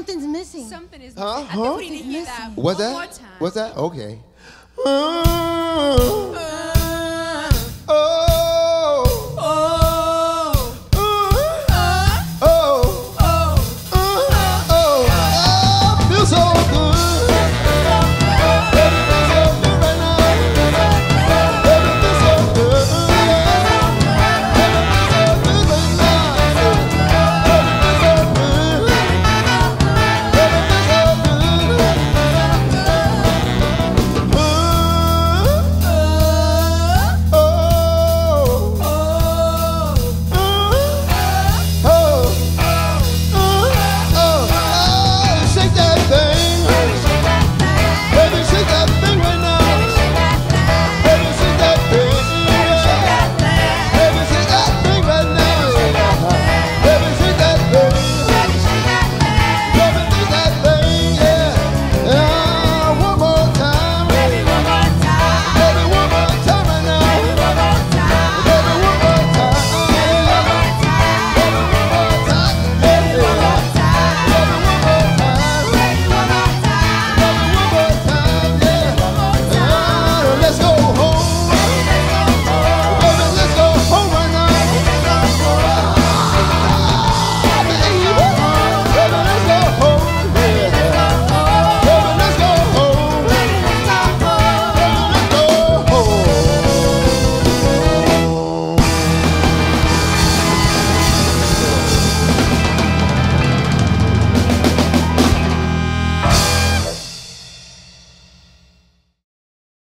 Something's missing. Something is missing. Huh? I huh? we need to hear that What's one that? more time. What's that? Okay. Oh.